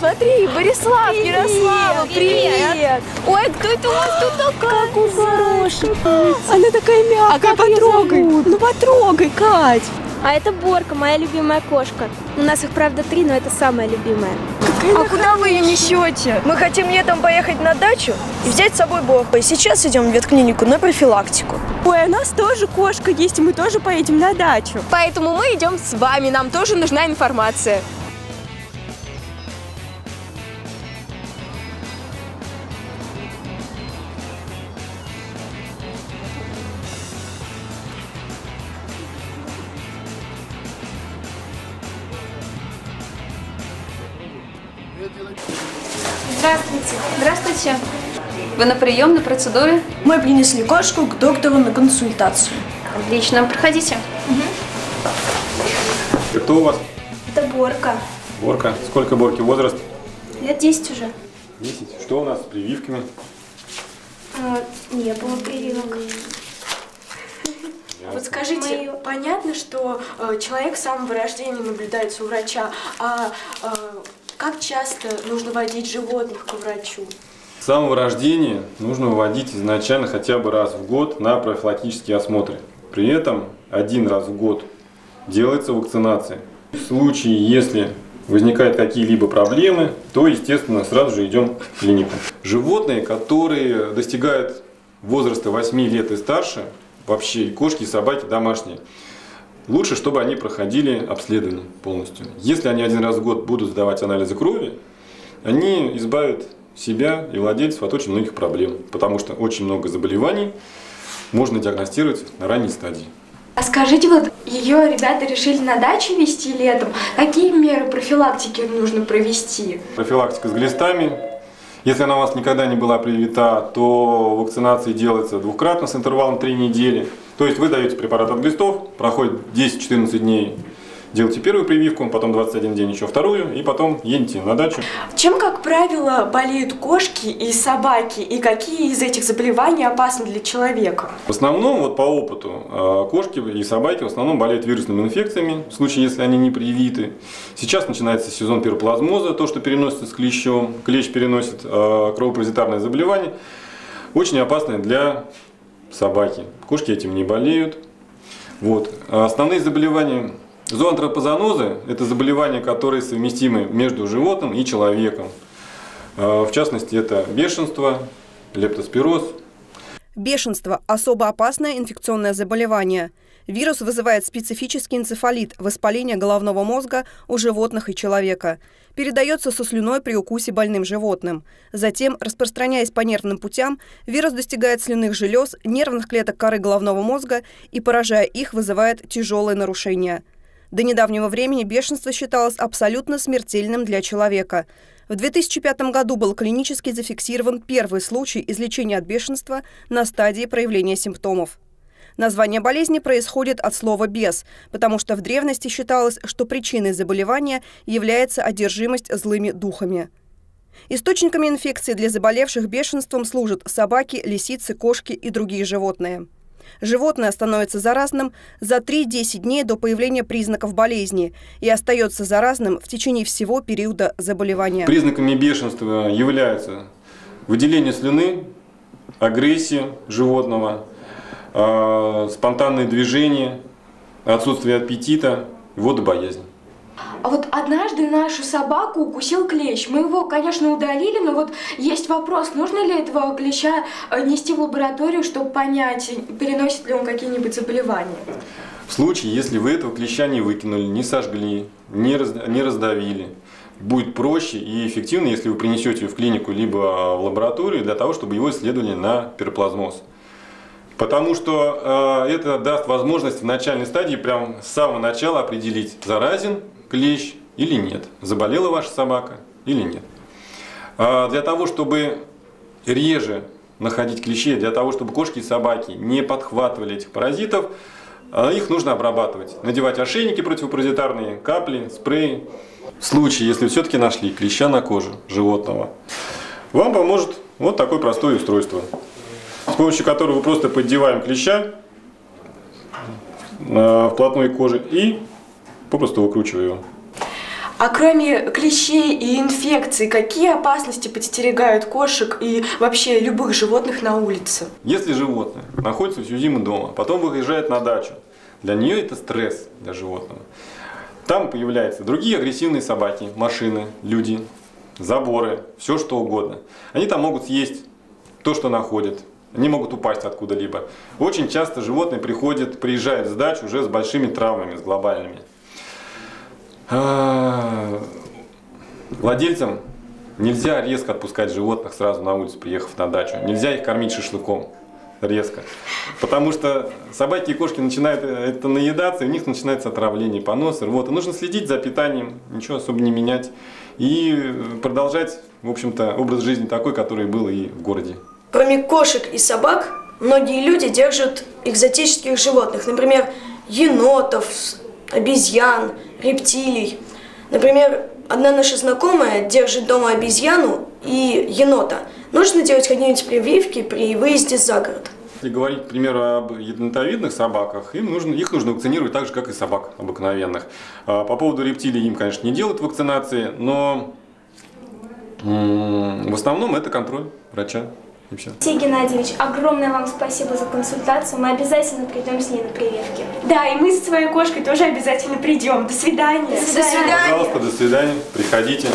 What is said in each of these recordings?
Смотри, Борислав, Привет, Ярослава, привет. привет. Ой, кто это у вас тут такая? Какой хороший. Она такая мягкая, А потрогай. Ну потрогай, Кать. А это Борка, моя любимая кошка. У нас их, правда, три, но это самая любимая. А куда вы ее несете? Мы хотим летом поехать на дачу и взять с собой Борку. И сейчас идем в ветклинику на профилактику. Ой, у нас тоже кошка есть, и мы тоже поедем на дачу. Поэтому мы идем с вами, нам тоже нужна информация. Здравствуйте. Здравствуйте. Вы на прием, на процедуры? Мы принесли кошку к доктору на консультацию. Отлично, проходите. И кто у вас? Это Борка. Борка. Сколько Борки возраст? Лет 10 уже. 10. Что у нас с прививками? А, не было прививок. Вот скажите, Мы понятно, что э, человек с самого рождения наблюдается у врача, а э, как часто нужно водить животных к врачу? С самого рождения нужно выводить изначально хотя бы раз в год на профилактические осмотры. При этом один раз в год делается вакцинация. В случае, если возникают какие-либо проблемы, то, естественно, сразу же идем в клинику. Животные, которые достигают возраста 8 лет и старше, вообще кошки, и собаки домашние, лучше, чтобы они проходили обследование полностью. Если они один раз в год будут сдавать анализы крови, они избавят себя и владельцев от очень многих проблем, потому что очень много заболеваний можно диагностировать на ранней стадии. А скажите, вот ее ребята решили на даче вести летом. Какие меры профилактики нужно провести? Профилактика с глистами. Если она у вас никогда не была привита, то вакцинация делается двукратно с интервалом 3 недели. То есть вы даете препарат от глистов, проходит 10-14 дней, делаете первую прививку, потом 21 день еще вторую, и потом едете на дачу. Чем, как правило, болеют кошки и собаки, и какие из этих заболеваний опасны для человека? В основном, вот по опыту, э, кошки и собаки в основном болеют вирусными инфекциями, в случае, если они не привиты. Сейчас начинается сезон пироплазмоза, то, что переносится с клещом. Клещ переносит э, кровопаразитарное заболевание, очень опасное для собаки. Кошки этим не болеют. Вот. А Основные заболевания зоантропозанозы – это заболевания, которые совместимы между животным и человеком. Э, В частности, это бешенство, лептоспироз, Бешенство – особо опасное инфекционное заболевание. Вирус вызывает специфический энцефалит, воспаление головного мозга у животных и человека. Передается со слюной при укусе больным животным. Затем, распространяясь по нервным путям, вирус достигает слюнных желез, нервных клеток коры головного мозга и, поражая их, вызывает тяжелые нарушения. До недавнего времени бешенство считалось абсолютно смертельным для человека. В 2005 году был клинически зафиксирован первый случай излечения от бешенства на стадии проявления симптомов. Название болезни происходит от слова «бес», потому что в древности считалось, что причиной заболевания является одержимость злыми духами. Источниками инфекции для заболевших бешенством служат собаки, лисицы, кошки и другие животные. Животное становится заразным за 3-10 дней до появления признаков болезни и остается заразным в течение всего периода заболевания. Признаками бешенства являются выделение слюны, агрессия животного, спонтанные движения, отсутствие аппетита, водобоязнь. А вот однажды нашу собаку укусил клещ. Мы его, конечно, удалили, но вот есть вопрос, нужно ли этого клеща э, нести в лабораторию, чтобы понять, переносит ли он какие-нибудь заболевания? В случае, если вы этого клеща не выкинули, не сожгли, не, раз- не раздавили, будет проще и эффективно, если вы принесете его в клинику либо в лабораторию для того, чтобы его исследовали на пироплазмоз. Потому что э, это даст возможность в начальной стадии, прям с самого начала определить, заразен клещ или нет, заболела ваша собака или нет. А для того, чтобы реже находить клещей, для того, чтобы кошки и собаки не подхватывали этих паразитов, а, их нужно обрабатывать. Надевать ошейники противопаразитарные, капли, спреи. В случае, если все-таки нашли клеща на коже животного, вам поможет вот такое простое устройство, с помощью которого вы просто поддеваем клеща э, вплотную к коже и попросту выкручиваем его. А кроме клещей и инфекций, какие опасности подстерегают кошек и вообще любых животных на улице? Если животное находится всю зиму дома, потом выезжает на дачу, для нее это стресс для животного. Там появляются другие агрессивные собаки, машины, люди, заборы, все что угодно. Они там могут съесть то, что находят. Они могут упасть откуда-либо. Очень часто животные приходят, приезжают с дач уже с большими травмами, с глобальными. А, Владельцам нельзя резко отпускать животных сразу на улицу, приехав на дачу. Нельзя их кормить шашлыком резко. Потому что собаки и кошки начинают это наедаться, и у них начинается отравление, понос, рвота. Нужно следить за питанием, ничего особо не менять. И продолжать, в общем-то, образ жизни такой, который был и в городе. Кроме кошек и собак, многие люди держат экзотических животных, например, енотов, обезьян, рептилий. Например, одна наша знакомая держит дома обезьяну и енота. Нужно делать какие-нибудь прививки при выезде за город. Если говорить, к примеру, об енотовидных собаках, им нужно, их нужно вакцинировать так же, как и собак обыкновенных. А По поводу рептилий им, конечно, не делают вакцинации, но в основном это контроль врача. И все. Алексей Геннадьевич, огромное вам спасибо за консультацию. Мы обязательно придем с ней на прививки. Да, и мы со своей кошкой тоже обязательно придем. До свидания. Пожалуйста, до свидания, приходите.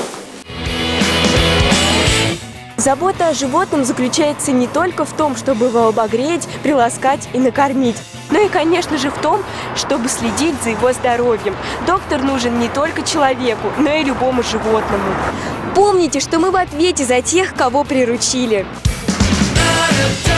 Забота о животном заключается не только в том, чтобы его обогреть, приласкать и накормить, но и, конечно же, в том, чтобы следить за его здоровьем. Доктор нужен не только человеку, но и любому животному. Помните, что мы в ответе за тех, кого приручили. Yeah.